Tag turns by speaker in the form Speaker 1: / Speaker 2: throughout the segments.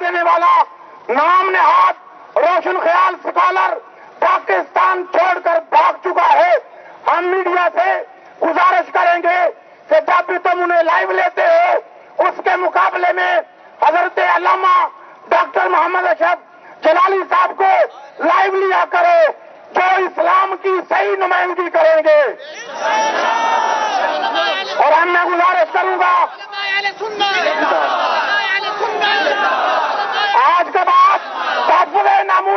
Speaker 1: دینے والا نام نہاد روشن خیال سکالر پاکستان چھوڑ کر بھاگ چکا ہے۔ ہم میڈیا سے گزارش کریں گے کہ جب بھی تم انہیں لائیو لیتے ہو، اس کے مقابلے میں حضرت علامہ ڈاکٹر محمد اشرف جلالی صاحب کو لائیو لیا کرو، جو اسلام کی صحیح نمائندگی کریں گے۔ اور ہم میں گزارش کروں گا آج کے بعد تحفظ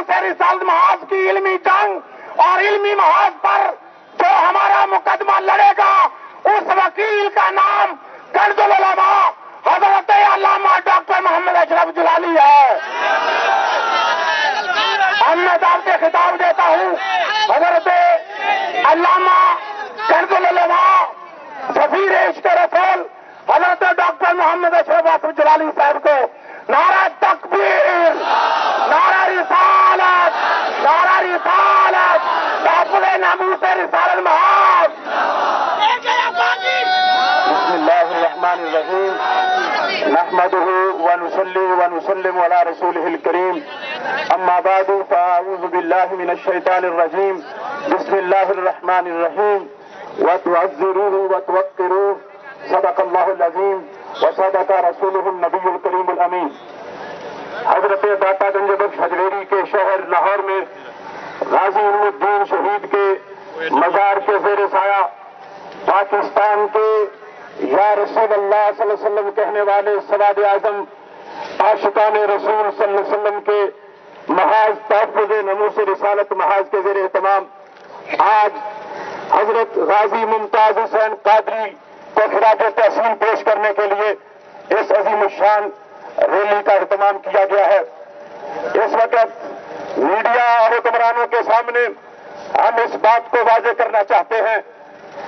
Speaker 1: ناموس رسالت محاذ کی علمی جنگ اور علمی محاذ پر جو ہمارا مقدمہ لڑے گا، اس وکیل کا نام کنز العلماء حضرت علامہ ڈاکٹر محمد اشرف جلالی ہے۔ ہم میں دعوت خطاب دیتا ہوں، حضرت علامہ کنز العلماء سفیر عشق رسول حضرت ڈاکٹر محمد اشرف اشرف جلالی صاحب کو نعرہ تکبیر نعرہ رسالت نعرہ رسالت تحفظ ناموس رسالت محاذ۔ بسم الله الرحمن الرحيم نحمده ونصلي ونسلم على رسوله الكريم أما بعد فأعوذ بالله من الشيطان الرجيم بسم الله الرحمن الرحيم وتعذروه وتوقروه۔ صدق الله العظيم وصدق رسوله النبي الكريم الأمين حضرت داتا گنج بخش حجویری کے شہر لاہور میں غازی علم الدین شہید کے مزار کے زیر سایہ پاکستان کے یا رسول اللہ صلی اللہ علیہ وسلم کہنے والے سواد اعظم عاشقان رسول صلی اللہ علیہ وسلم کے محاذ تحفظ نموس رسالت محاذ کے زیر اہتمام، آج حضرت غازی ممتاز حسین قادری کو خراج تحسین پیش کرنے کے لیے اس عظیم الشان ریلی کا اہتمام کیا گیا ہے۔ اس وقت میڈیا اور حکمرانوں کے سامنے ہم اس بات کو واضح کرنا چاہتے ہیں۔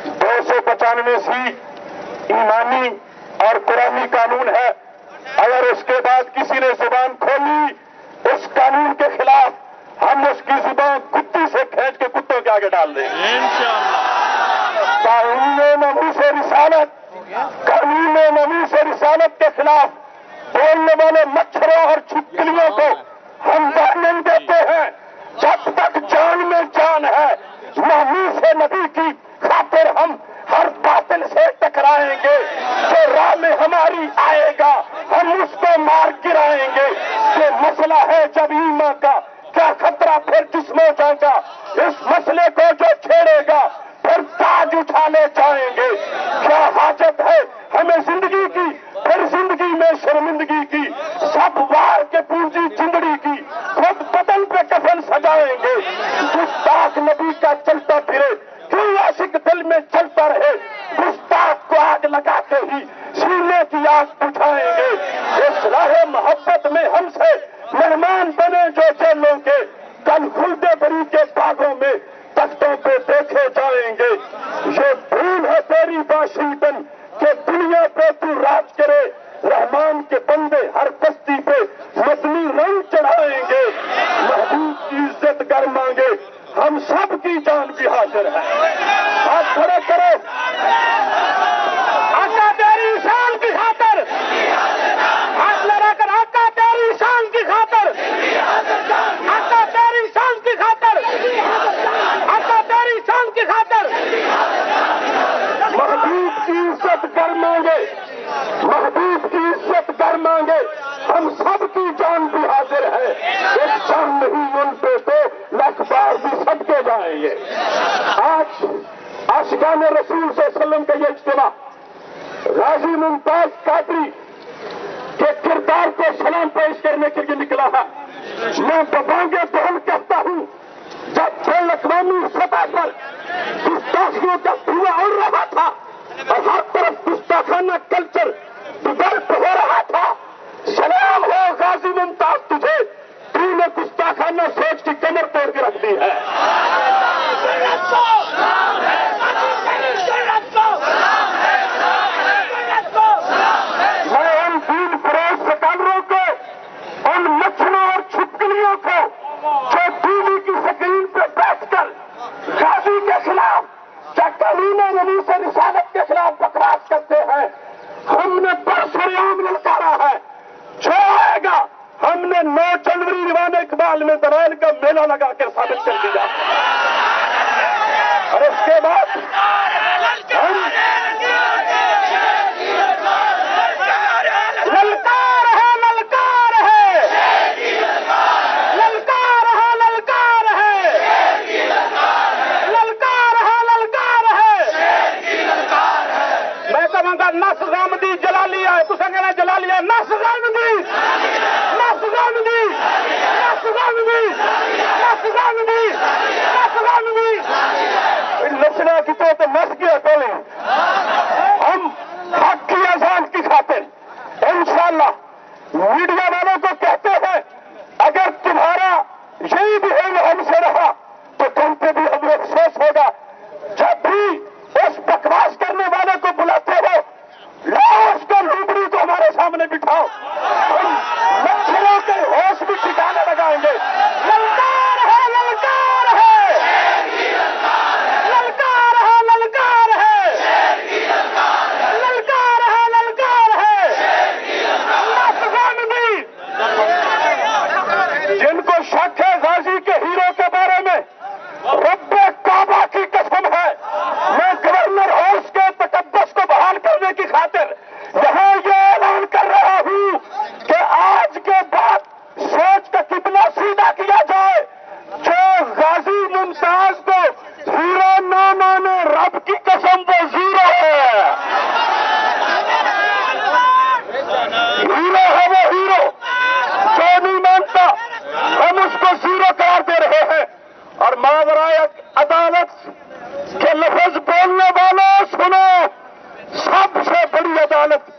Speaker 1: دو سو پچانوے سی ایمانی اور قرآنی قانون ہے۔ اگر اس کے بعد کسی نے زبان کھولی، اس قانون کے خلاف ہم اس کی زبان کتی سے کھینچ کے کتوں کے آگے ڈال دیں۔ گے قانون نموس رسالت، قانون نموس رسالت کے خلاف بولنے والے مچھروں اور چھپکلیوں کو ہم وارننگ دیتے ہیں جب تک جان میں جان ہے محمود سے نبی کی خاطر ہم ہر باطل سے ٹکرائیں گے جو راہ میں ہماری آئے گا ہم اس کو مار گرائیں گے۔ یہ مسئلہ ہے جب ایما کا کیا خطرہ پھر جسموں جائے گا اس مسئلے کو جو چھیڑے گا پھر تاج اٹھا لے جائیں گے کیا حاجت ہے ہمیں زندگی کی پھر زندگی میں شرمندگی کی سب وار کے پونجی چندڑی کی خود بدن پہ کفن سجائیں گے گستاخ نبی کا چلتا پھرے کیوں عاشق دل میں چلتا رہے گستاخ کو آگ لگا سینے کی آگ بجھائیں گے۔ اس راہ محبت میں ہم سے مہمان بنے جو جیلوں کے کل کھلتے بری کے باغوں میں تختوں پہ دیکھے جائیں گے۔ یہ بھول ہے تیری واشنگٹن کہ دنیا پہ تو راج کرے رحمان کے بندے ہر بستی پہ مدنی رنگ چڑھائیں گے۔ محبوب کی عزت کر مانگے ہم سب کی جان بھی حاضر ہے۔ آپ کھڑے کرو آقا تیری شان کی خاطر ہاتھ لڑا کر آقا تیری شان کی خاطر آقا تیری شان کی خاطر آقا تیری شان کی خاطر محبوب کی عزت کر مانگے محبوب کی عزت کر مانگے ہم سب کی جان بھی حاضر ہے ایک جان نہیں ان پہ تو لاکھ بار بھی سب کے جائیں گے آج آشقان رسول صلی اللہ علیہ وسلم کا یہ اجتماع۔ غازی ممتاز قادری کے کردار کو سلام پیش کرنے کے لیے نکلا ہے۔ میں ببانگے بہن کہتا ہوں، جب بین الاقوامی سطح پر گستاخیوں کا دھواں اڑ رہا تھا اور ہر طرف گستاخانہ کلچر ڈیولپ ہو رہا تھا، سلام ہو غازی ممتاز، تجھے تو نے گستاخانہ سوچ کی کمر توڑ کے رکھ دی ہے میں ان تین فروغ سکالروں کو ان مچھروں اور چھپکلیوں کو جو ٹی وی کی سکرین پہ بیٹھ کر غازی کے خلاف یا قانون نبی سے رسالت کے خلاف بکواس کرتے ہیں ہم نے برسر عام للکارا ہے نو جنوری دیوان اقبال میں دلائل کا میلہ لگا کے ثابت کر دیا۔ اور اس کے بعد ہم للکار ہے۔ للکار ہے للکار ہے۔ للکار ہے للکار ہے۔ للکار ہے میں کہوں گا نس غم دی جلا لیا تو کہنا جلا لیا نس غم دی نس غم دی نس غم نسنا کی تو نس گیا پہلے حق کی آزاد کی خاطر انشاءاللہ میڈیا والوں کو کہتے ہیں اگر تمہارا یہی بھی ہم سے رہا تو تم پہ بھی ہمیں افسوس ہوگا جب بھی اس بکواس کرنے والے کو بلاتے ہو لاؤ اس کو روبری کو ہمارے سامنے بٹھاؤ ہم مچھروں کے ہوش بھی ٹھکانے لگائیں گے للکار ہے للکار ہے للکار ہے للکار ہے للکار ہے للکار ہے نس غامدی جن کو شک ہے غازی کے ہیرو کے بارے میں رب کعبہ کی قسم ہے میں گورنر ہاؤس کے تقدس کو بحال کرنے کی خاطر یہاں یہ اعلان کر رہا ہوں کہ آج کے بعد سوچ کا کتنا سیدھا کیا جائے جو غازی ممتاز کو ہیرو نہ مانے رب کی قسم وہ زیرو ہے ہیرو ہے وہ ہیرو جو نہیں مانتا ہم اس کو زیرو قرار دے رہے ہیں اور ماورائے عدالت کے لفظ بولنے والوں سنو سب سے بڑی عدالت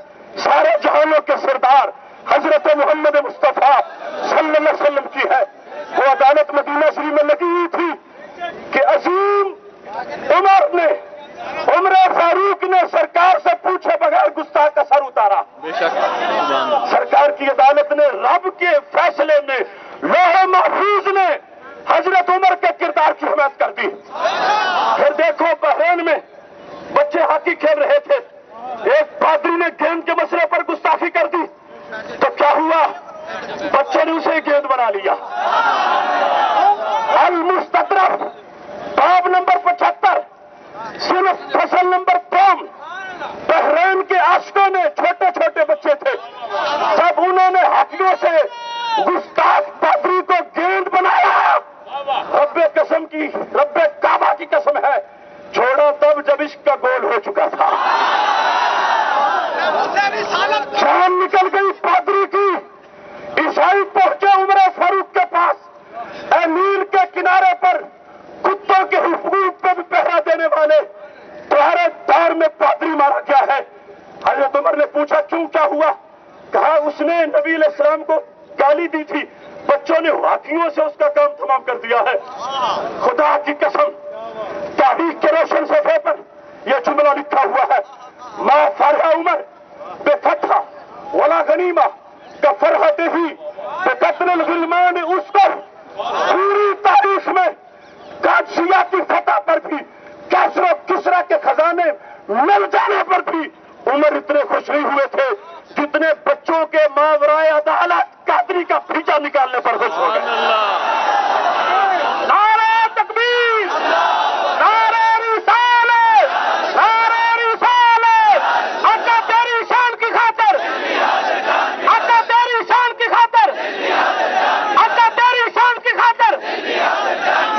Speaker 1: سارے جہانوں کے سردار حضرت محمد مصطفیٰ صلی اللہ علیہ وسلم کی ہے۔ وہ عدالت مدینہ شریف میں لگی ہوئی تھی کہ عظیم عمر نے عمر فاروق نے سرکار سے پوچھے بغیر گستاخ کا سر اتارا۔ سرکار کی عدالت نے رب کے فیصلے میں لوہ محفوظ نے حضرت عمر کے کردار کی حمایت کر دی۔ پھر دیکھو بحرین میں بچے ہاکی کھیل رہے تھے۔ ایک پادری نے گیند کے مسئلے پر گستاخی کر دی۔ تو کیا ہوا؟ بچے نے اسے گیند بنا لیا۔ المستطرف، باب نمبر پچہتر صرف فصل نمبر دوم بحرین کے عاشقوں نے چھوٹے چھوٹے بچے تھے۔ جب انہوں نے ہاتھیوں سے گستاخ پادری کو گیند بنایا رب قسم کی رب کعبہ کی قسم ہے چھوڑا تب جب عشق کا گول ہو چکا تھا۔ جان نکل گئی پادری کی۔ عیسائی پہنچے عمر فاروق کے پاس۔ اے نیل کے کنارے پر کتوں کے حقوق پہ بھی پہرا دینے والے تمہارے دور میں پادری مارا گیا ہے۔ حضرت عمر نے پوچھا، کیوں کیا ہوا؟ کہا، اس نے نبی علیہ السلام کو گالی دی تھی۔ بچوں نے واقعیوں سے اس کا کام تمام کر دیا ہے۔ خدا کی قسم، تاریخ کے روشن صفحے پر یہ جملہ لکھا ہوا ہے۔ ماں فارحہ عمر، بے فتح ولا غنیمہ، کا فرحت ہی بے قتل الغلمان اس پر۔ پوری تاریخ میں قادسیاتی فتح پر بھی کیسر و کسرا کے خزانے مل جانے پر بھی عمر اتنے خوش نہیں ہوئے تھے جتنے بچوں کے ماورائے عدالت، قادری کا پھیچا نکالنے پر خوش ہو گئے نعرہ تکبیر نعرہ رسالت نعرہ رسالت آقا تیری شان کی خاطر آقا تیری شان کی خاطر آقا تیری شان کی خاطر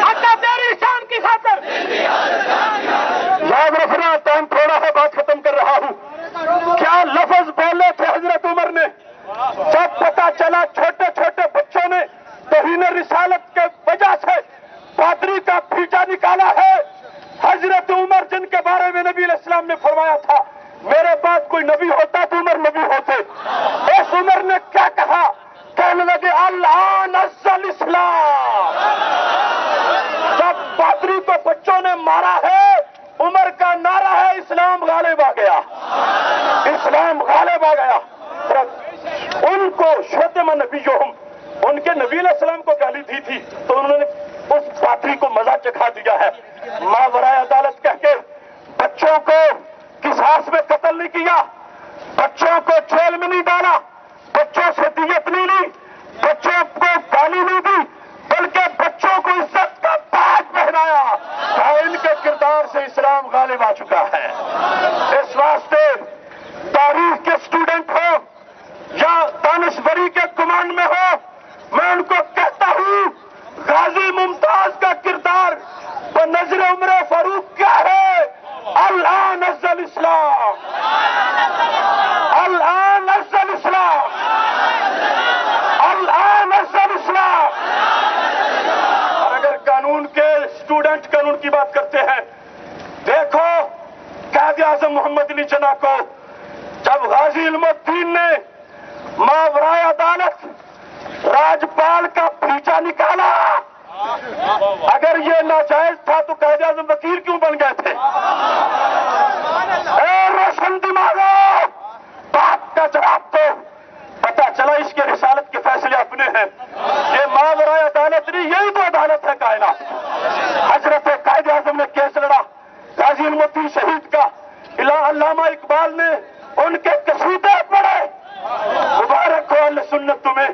Speaker 1: آقا تیری شان کی خاطر یاد رکھنا ٹائم تھوڑا ہے بات ختم کر رہا ہوں کیا لفظ بولے تھے حضرت عمر نے جب پتا چلا چھوٹے چھوٹے بچوں نے توہین رسالت کے وجہ سے پادری کا پھیچا نکالا ہے حضرت عمر جن کے بارے میں نبی علیہ السلام نے فرمایا تھا میرے بعد کوئی نبی ہوتا تو عمر نبی ہوتے اس عمر نے کیا کہا کہنے لگے اللہ نزل اسلام جب پادری کو بچوں نے مارا ہے عمر کا نعرہ ہے اسلام غالب آ گیا۔ اسلام غالب آ گیا۔ ان کو شدم نبی ان کے نبی علیہ السلام کو گالی دی تھی، تو انہوں نے اس پادری کو مزہ چکھا دیا ہے۔ ماں برائے عدالت کہہ کے، بچوں کو کساس میں قتل نہیں کیا؟ بچوں کو جیل میں نہیں ڈالا۔ بچوں سے دیت نہیں لی۔ بچوں کو گالی نہیں دی بلکہ بچوں کو عزت کا تاج پہنایا اور ان کے کردار سے اسلام غالب آ چکا ہے اس واسطے تاریخ کے اسٹوڈنٹ ہو یا دانشوری کے کمانڈ میں ہو میں ان کو کہتا ہوں غازی ممتاز کا کردار بنظر عمر فاروق کیا ہے اللہ نزل اسلام اللہ نزل اسلام اللہ نزل اسلام اور اگر قانون کے اسٹوڈنٹ قانون کی بات کرتے ہیں دیکھو قائد اعظم محمد علی جناح کو، جب غازی علم الدین نے ماورائے عدالت راجپال کا پیچھا نکالا۔ اگر یہ ناجائز تھا تو قائد اعظم وکیل کیوں بن گئے تھے؟ اے روشن دماغو بات کا جواب دو۔ پتا چلا اس کے رسالت کے فیصلے اپنے ہیں یہ ماورائے عدالت نہیں یہی تو عدالت ہے کائنات حضرت قائد اعظم نے کیس لڑا غازی علم الدین شہید کا الہ علامہ اقبال نے ان کے قصیدے پڑھے مبارک ہو اللہ سنت تمہیں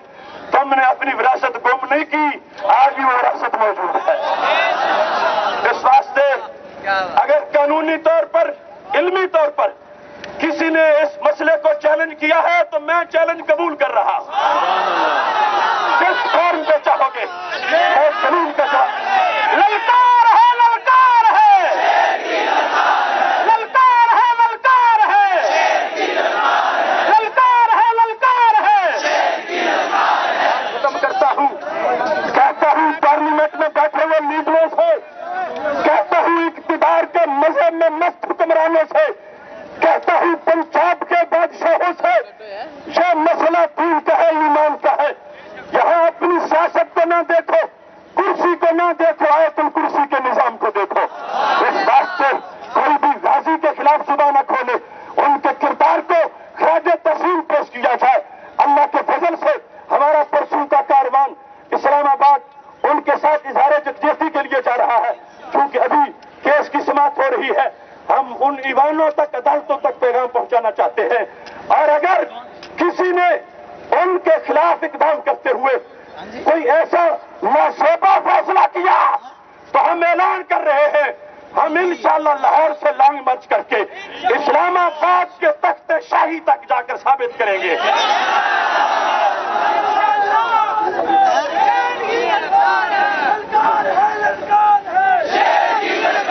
Speaker 1: تم نے اپنی وراثت گم نہیں کی آج بھی وہ وراثت موجود ہے اس واسطے اگر قانونی طور پر علمی طور پر کسی نے اس مسئلے کو چیلنج کیا ہے تو میں چیلنج قبول کر رہا کس فارم پہ چاہو گے میں زمین کا جواب للکار ہے للکار ہے۔ للکار ہے للکار ہے۔ للکار ہے للکار ہے۔ ختم کرتا ہوں۔ کہتا ہوں، پارلیمنٹ میں بیٹھے ہوئے لیڈروں سے، کہتا ہوں، اقتدار کے مذہب میں مست حکمرانوں سے کہتا ہوں، پنجاب کے بادشاہوں سے یہ مسئلہ دین کا ہے، ایمان کا ہے۔ یہاں اپنی سیاست کو نہ دیکھو، کرسی کو نہ دیکھو، آیت الکرسی کے نظام کو دیکھو۔ اس واسطے کوئی بھی غازی کے خلاف زبان نہ کھولے۔ ان کے کردار کو خراج تحسین پیش کیا جائے۔ اللہ کے فضل سے ہمارا پرسوں کا کاروان اسلام آباد ان کے ساتھ اظہار جدیتی کے لیے جا رہا ہے۔ کیونکہ ابھی کیس کی سماعت ہو رہی ہے۔ ان ایوانوں تک، عدالتوں تک پیغام پہنچانا چاہتے ہیں۔ اور اگر کسی نے ان کے خلاف اقدام کرتے ہوئے کوئی ایسا ناسوبہ فیصلہ کیا، تو ہم اعلان کر رہے ہیں، ہم انشاءاللہ لاہور سے لانگ مرچ کر کے اسلام آباد کے تخت شاہی تک جا کر ثابت کریں گے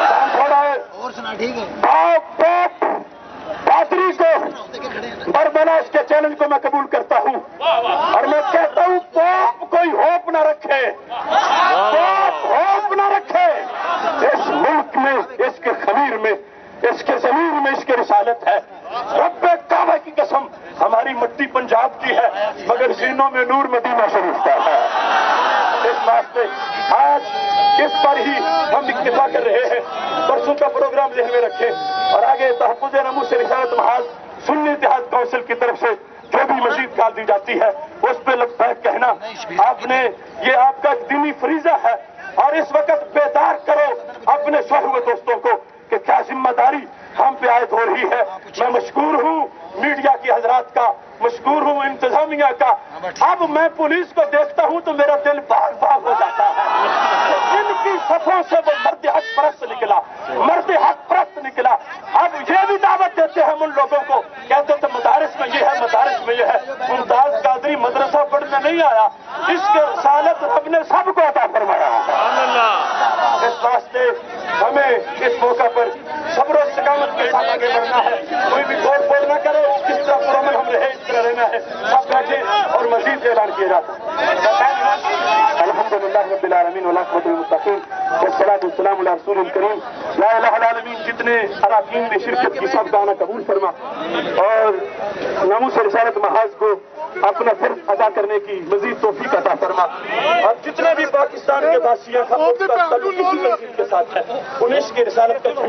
Speaker 1: کام تھوڑا ہے
Speaker 2: اور سنا ٹھیک ہے
Speaker 1: باپ باپ پادری کو بربلا اس کے چیلنج کو میں قبول کرتا ہوں۔ اور میں کہتا ہوں باپ کوئی ہوپ نہ رکھے۔ باپ ہوپ نہ رکھے۔ اس ملک میں، اس کے خمیر میں، اس کے زمین میں اس کی رسالت ہے۔ رب کعبہ کی قسم، ہماری مٹی پنجاب کی ہے، مگر سینوں میں نور مدینہ شریف کا ہے۔ اس واسطے آج اس پر ہی ہم اکتفا کر رہے ہیں۔ پرسوں کا پروگرام ذہن میں رکھے اور آگے تحفظ نمو سے رسالت محاذ سنی اتحاد کونسل کی طرف سے مزید کال دی جاتی ہے۔ اس پہ لگ کہنا، آپ نے، یہ آپ کا ایک دینی فریضہ ہے۔ اور اس وقت بیدار کرو اپنے سو ہوئے دوستوں کو کہ کیا ذمہ داری ہم پہ عائد ہو رہی ہے۔ میں مشکور ہوں میڈیا کی حضرات کا، مشکور ہوں انتظامیہ کا۔ اب میں پولیس کو دیکھتا ہوں تو میرا دل باغ باغ ہو جاتا ہے۔ کی صفوں سے وہ مرد حق پرست نکلا، مرد حق پرست نکلا۔ اب یہ بھی دعوت دیتے ہیں ہم ان لوگوں کو۔ کہتے تھے مدارس میں یہ ہے، مدارس میں یہ ہے۔ ممتاز قادری مدرسہ پڑھنے نہیں آیا۔ اس کے رسالت رب نے سب کو عطا فرمایا۔ اس واسطے ہمیں اس موقع پر صبر و استقامت کے ساتھ آگے بڑھنا ہے۔ کوئی بھی توڑ پھوڑ نہ کرے کس طرح پرامن ہم رہے، اس طرح رہنا ہے۔ سب بیٹھے جی اور مزید اعلان کیا جاتا الحمد للہ رب رحمت والعاقبۃ للمتقین والصلاة والسلام علی رسول الکریم یا الہ العالمین، جتنے اراکین نے شرکت کی، سب دانا قبول فرما۔ اور ناموس رسالت محاذ کو اپنا فرض ادا کرنے کی مزید توفیق عطا فرما۔ اور جتنے بھی پاکستان کے باسیاں کا تعلق کسی تنظیم کے ساتھ ہے۔ انہیں اس کی رسالت کا